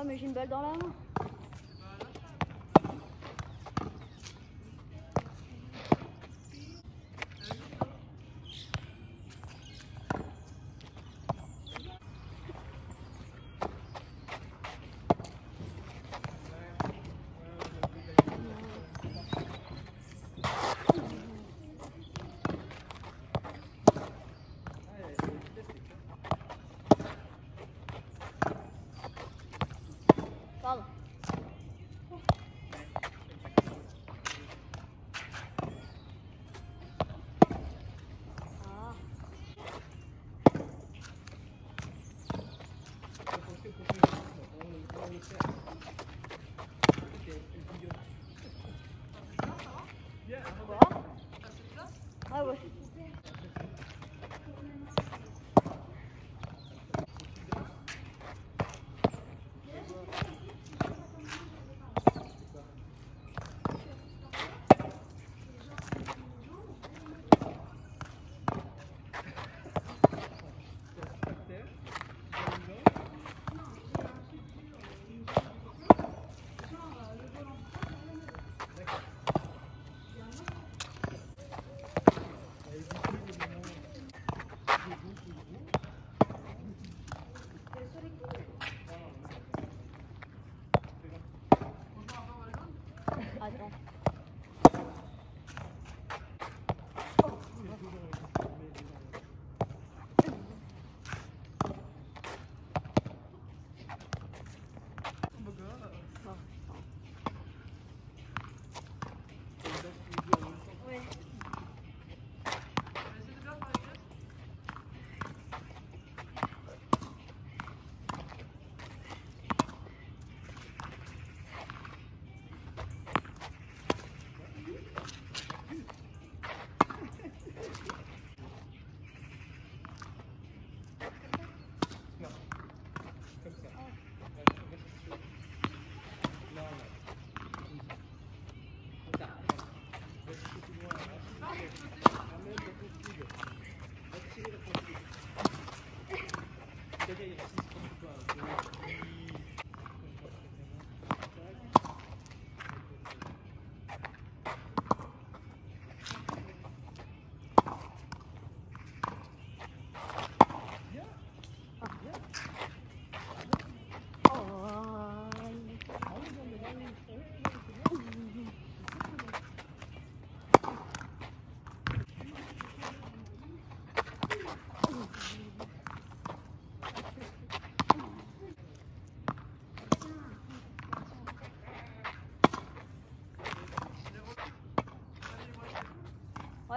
Oh mais j'ai une balle dans la main.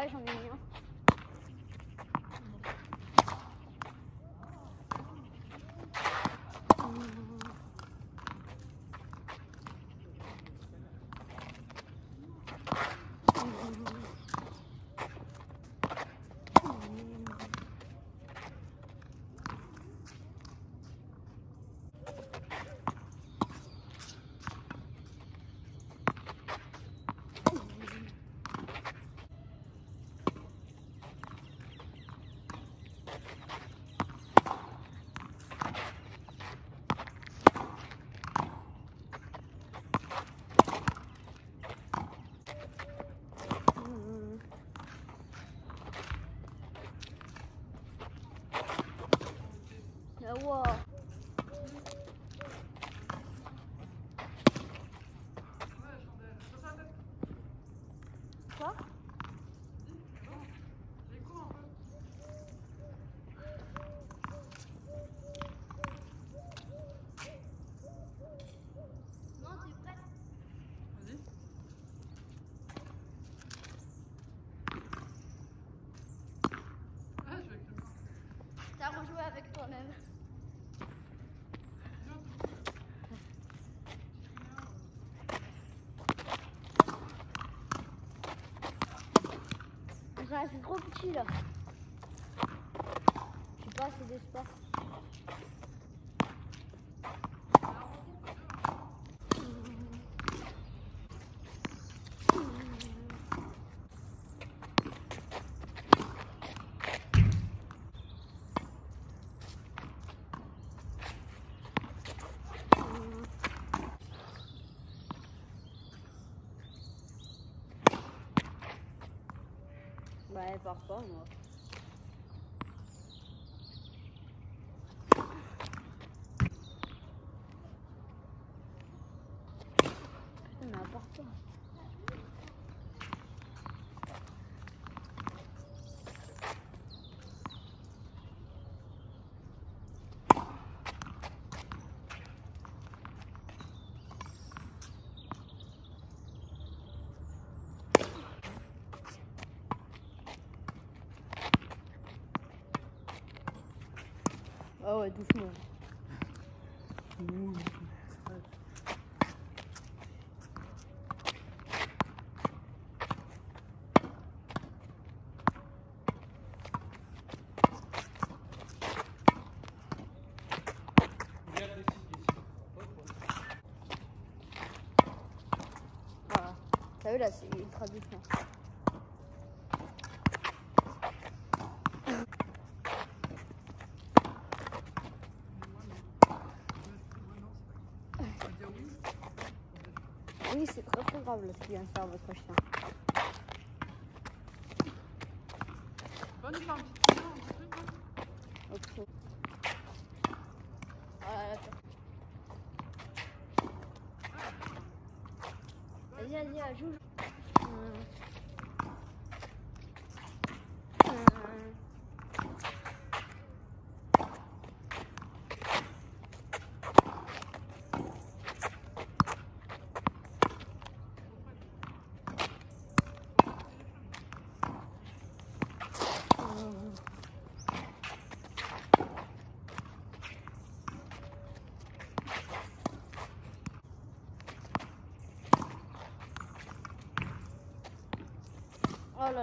Ouais, j'en ai mis un. Ah, wow. Quoi Non, t'es prête T'as toi-même. Ah, c'est trop petit là. J'ai pas assez d'espace. transforme. Ah ouais, doucement. T'as vu là, c'est ultra doucement. ნისი ხო ყავლის გიან სამოს ხაშა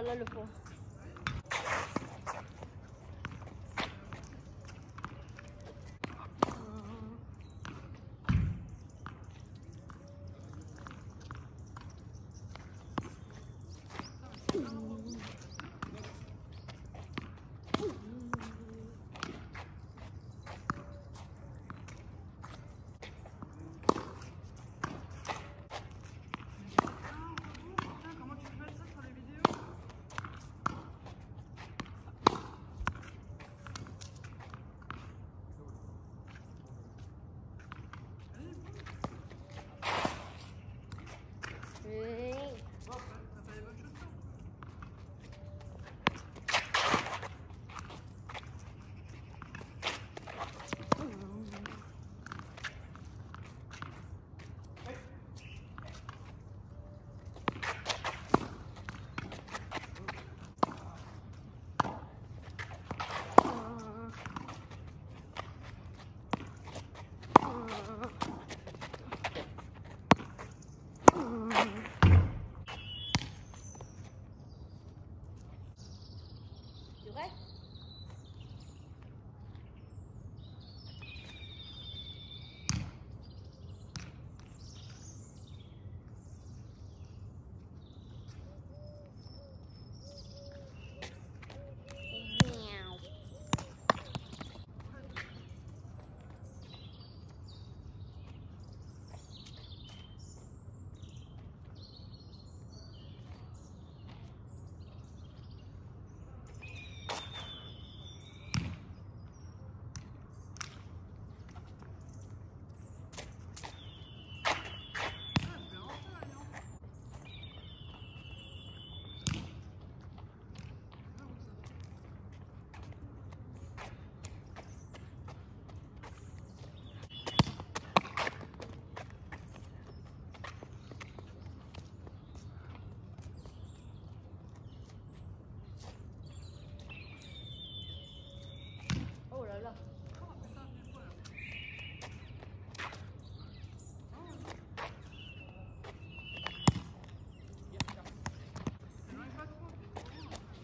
solo lo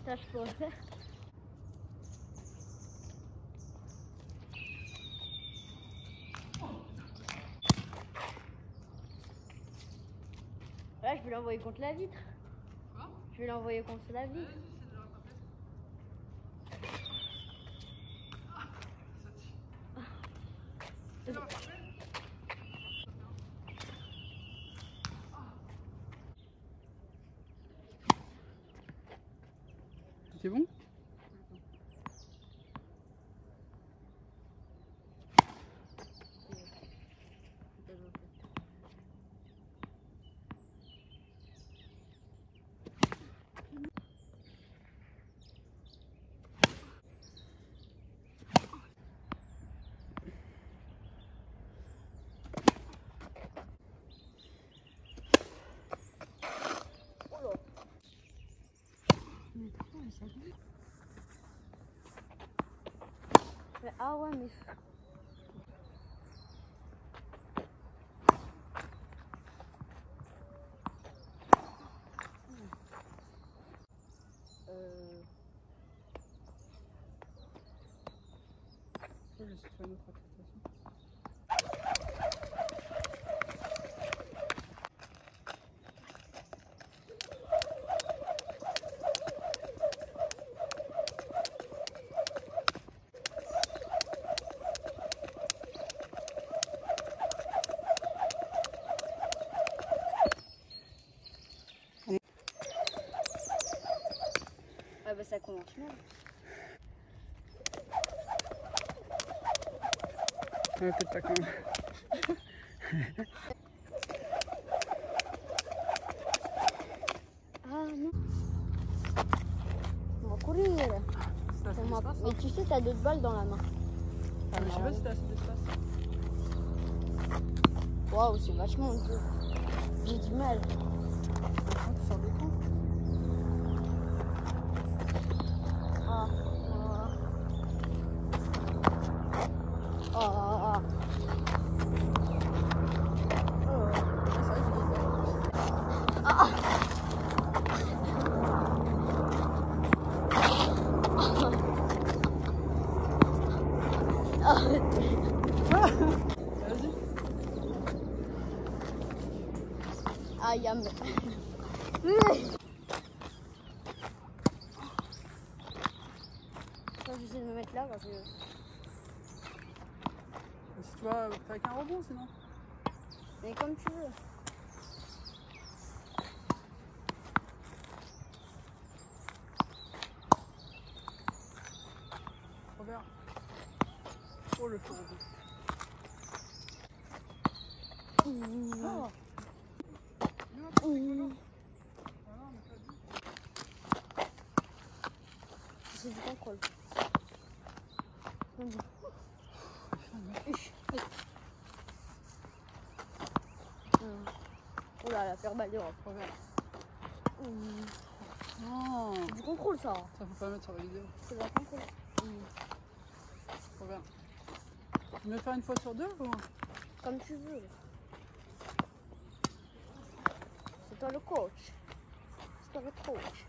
Là, je vais l'envoyer contre la vitre. Quoi Je vais l'envoyer contre la vitre. C'est bon Ah ouais, mais. Euh, Je vais faire une autre. Ça commence mal. Ouais, peut-être pas quand même. Ah non. On va courir. Ça, va- l'espace, Mais tu sais, t'as d'autres balles dans la main. Ah, mais je sais pas si t'as assez d'espace. Waouh, c'est vachement dur. J'ai du mal. Ah, tu sors d'écran Ah, ah. Ah, ah, ah. Oh. Ah, c'est vrai que j'ai des balles. Vas-y. Ah, yam. Moi, j'essaie de Si tu vois, t'as avec un rebond sinon. Mais comme tu veux. Robert. Oh le feu rebond. Mmh. Oh. Mmh. Ah non, mais pas dit. C'est du contrôle. Mmh. Mmh. Oh là, la faire balle d'Europe. Mmh. Non. C'est du contrôle ça. Ça faut pas mettre sur la vidéo. C'est de la contrôle. Mmh. Robert. Tu veux faire une fois sur deux ou Comme tu veux. C'est toi le coach. C'est toi le coach.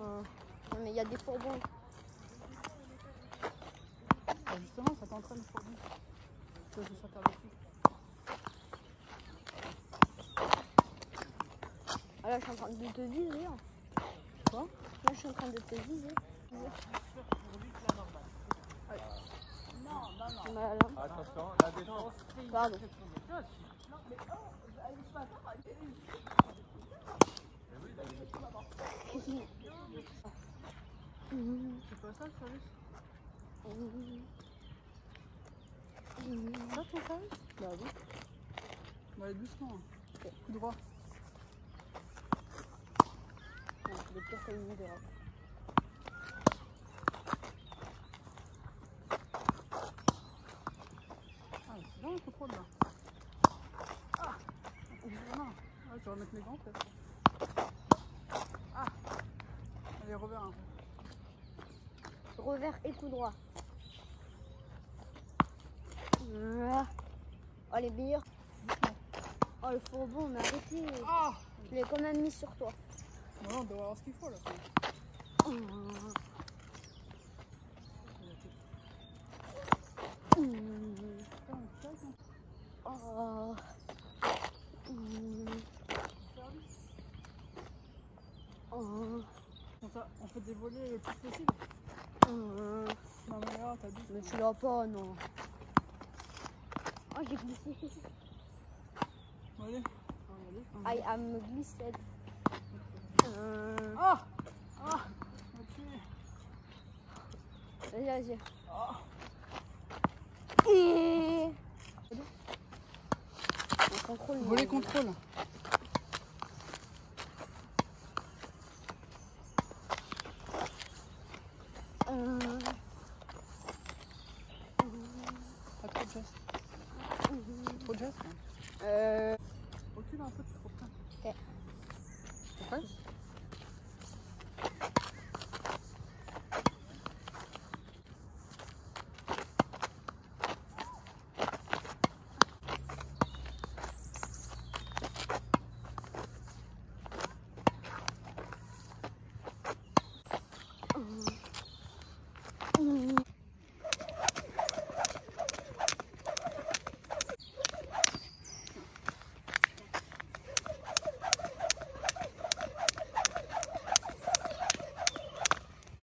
Ah. Non mais il y a des fourbons. Bah, Justement, ça t'entraîne pour lui. Que dessus. Ah là je suis en train de te viser. hein. Quoi? Là je suis en train de te viser. J'ai mal à la jambe. Attention, la défense. Pardon. Mmh. C'est pas ça le service? C'est ça ton service Bah oui. On va aller doucement. hein. Coup droit. C'est le pire cahier d'Europe. Ah, c'est bien le contrôle là. Ah Non, ah, je vais remettre mes gants peut-être. Ah Allez, Robert. hein. Revers et coup droit. Oh les meilleurs. Oh le fourbon, mais arrêtez. Ah Je l'ai quand même mis sur toi. Là, on doit avoir ce qu'il faut là. Oh. Oh. On, fait des volets le plus possible. Mmh. Non mais là, t'as dit. Mais tu l'as pas, non. Oh, j'ai glissé. Allez. Aller. I am glissed. Euh, Ah Ah Ok. Vas-y, vas-y. Ah. Et... On contrôle. Volet contrôle.